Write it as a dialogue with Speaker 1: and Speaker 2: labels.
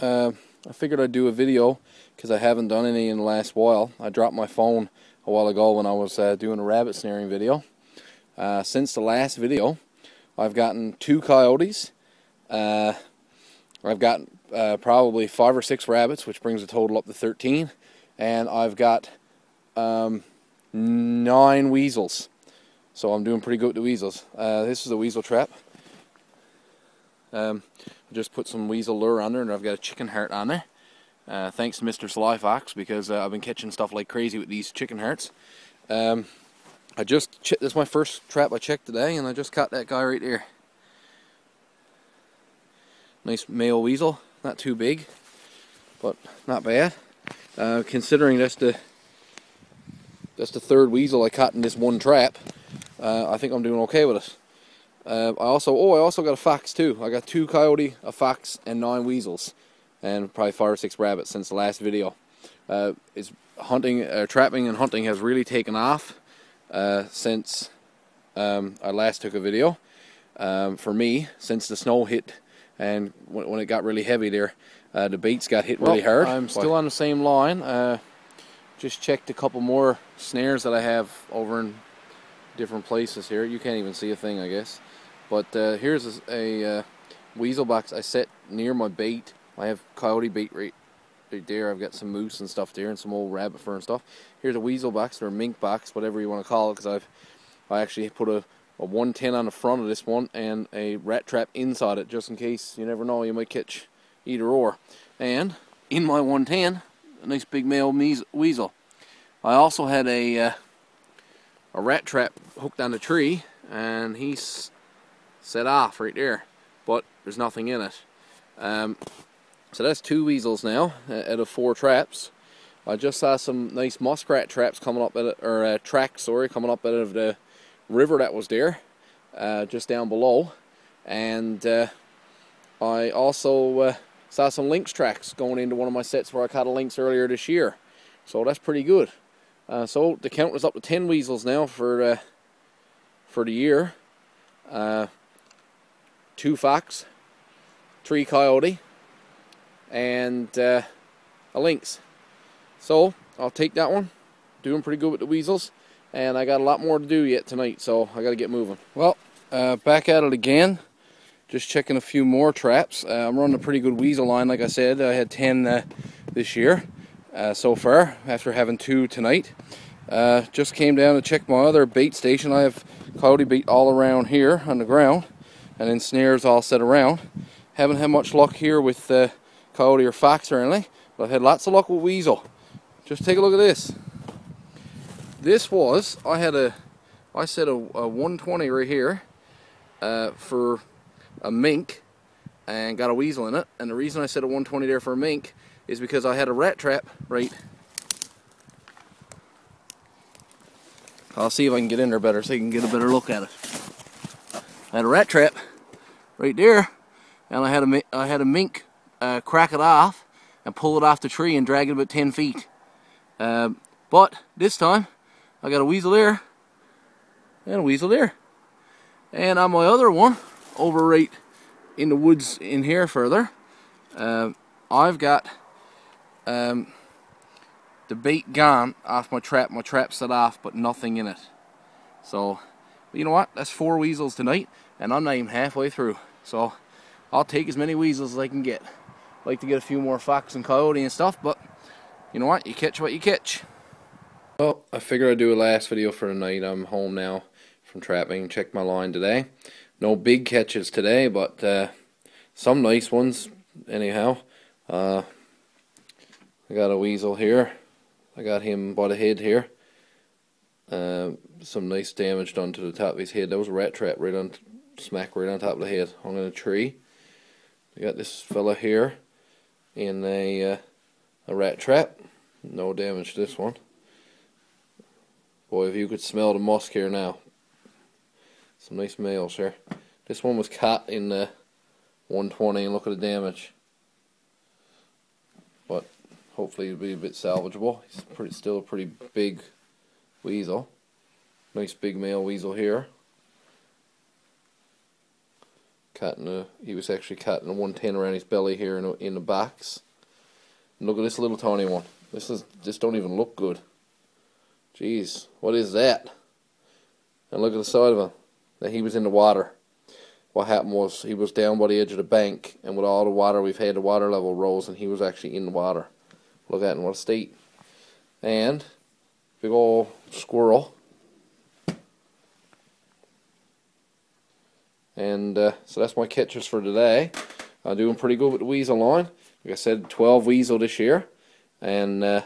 Speaker 1: uh, I figured I'd do a video because I haven't done any in the last while. I dropped my phone a while ago when I was uh, doing a rabbit snaring video. Uh, since the last video, I've gotten two coyotes. Uh, I've got uh, probably five or six rabbits, which brings the total up to 13. And I've got um, nine weasels. So I'm doing pretty good the weasels. Uh, this is a weasel trap. Um, I just put some weasel lure under and I've got a chicken heart on there. Uh, thanks to Mr. Sly Fox because uh, I've been catching stuff like crazy with these chicken hearts. Um, I just, this is my first trap I checked today and I just caught that guy right there. Nice male weasel, not too big, but not bad. Uh, considering that's the that's the third weasel I caught in this one trap, uh, I think I'm doing okay with it. Uh, I also, oh, I also got a fox too. I got two coyote, a fox, and nine weasels, and probably five or six rabbits since the last video. Uh, it's hunting, uh, trapping, and hunting has really taken off uh, since um, I last took a video. Um, for me, since the snow hit and when, when it got really heavy there, uh, the baits got hit really well, hard. I'm still on the same line. Uh, just checked a couple more snares that I have over in different places here. You can't even see a thing, I guess. But uh, here's a, a uh, weasel box I set near my bait. I have coyote bait right, right there. I've got some moose and stuff there and some old rabbit fur and stuff. Here's a weasel box or a mink box, whatever you want to call it, because I've I actually put a, a 110 on the front of this one and a rat trap inside it, just in case. You never know, you might catch either or. And in my 110, a nice big male weasel. I also had a uh, a rat trap hooked on the tree, and he's set off right there, but there's nothing in it. Um, so that's two weasels now out of four traps. I just saw some nice muskrat traps coming up, at, or uh, tracks, sorry, coming up out of the river that was there, uh, just down below. And uh, I also uh, saw some lynx tracks going into one of my sets where I caught a lynx earlier this year. So that's pretty good. Uh, so the count was up to 10 weasels now for uh, for the year. Uh, two fox, three coyote, and uh, a lynx. So I'll take that one. Doing pretty good with the weasels. And I got a lot more to do yet tonight, so I got to get moving. Well, uh, back at it again. Just checking a few more traps. Uh, I'm running a pretty good weasel line, like I said. I had 10 this year uh, so far after having two tonight. Uh, just came down to check my other bait station. I have coyote bait all around here on the ground and then snares all set around. Haven't had much luck here with uh, coyote or fox or anything, but I've had lots of luck with weasel. Just take a look at this. This was, I had a, I set a, a 120 right here uh, for a mink and got a weasel in it. And the reason I set a 120 there for a mink is because I had a rat trap right. I'll see if I can get in there better so you can get a better look at it. I had a rat trap right there, and I had a I had a mink uh, crack it off and pull it off the tree and drag it about 10 feet. Um, but this time, I got a weasel there and a weasel there. And on my other one, over right in the woods in here further, uh, I've got um, the bait gone off my trap. My trap set off, but nothing in it. So, you know what? That's four weasels tonight, and I'm not even halfway through. So, I'll take as many weasels as I can get. like to get a few more fox and coyote and stuff, but you know what? You catch what you catch. Well, I figured I'd do a last video for tonight. I'm home now from trapping. Checked my line today. No big catches today, but uh, some nice ones anyhow. Uh, I got a weasel here. I got him by the head here. Uh, some nice damage done to the top of his head. That was a rat trap right on, smack right on top of the head, hung in a tree. I got this fella here in a uh, a rat trap. No damage to this one. Boy, if you could smell the musk here now. Some nice males here. This one was caught in the 120 and look at the damage. But Hopefully it'll be a bit salvageable. He's pretty, still a pretty big weasel. Nice big male weasel here. Cutting a, he was actually cutting a 110 around his belly here in a, in the box. And look at this little tiny one. This is just don't even look good. Jeez, what is that? And look at the side of him. That he was in the water. What happened was he was down by the edge of the bank, and with all the water we've had, the water level rose, and he was actually in the water. Look at in what state. And big old squirrel. And uh, so that's my catches for today. I'm doing pretty good with the weasel line. Like I said, 12 weasel this year. And uh,